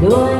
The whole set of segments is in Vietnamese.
đôi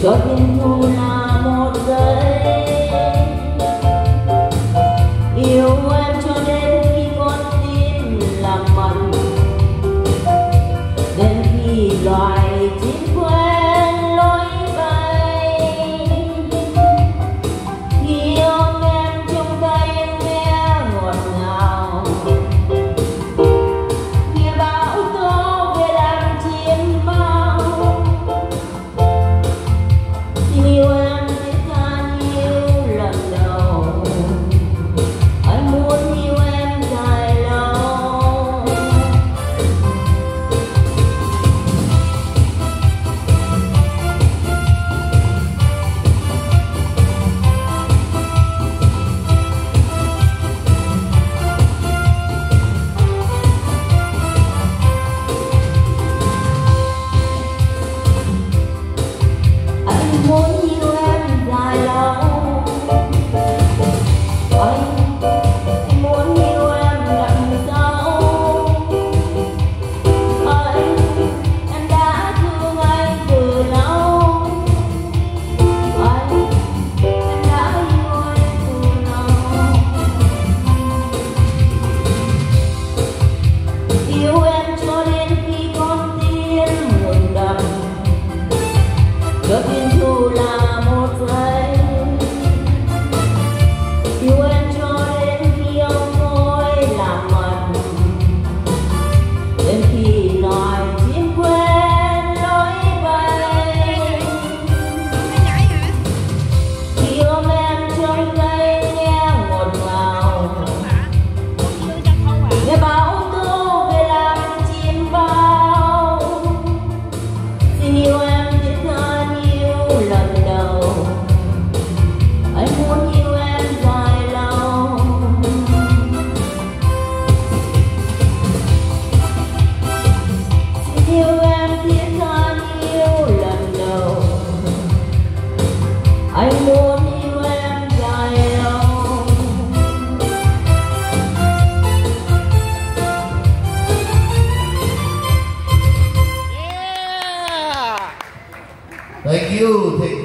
Southern One. anh muốn em dài lâu yeah. Thank you, thank you.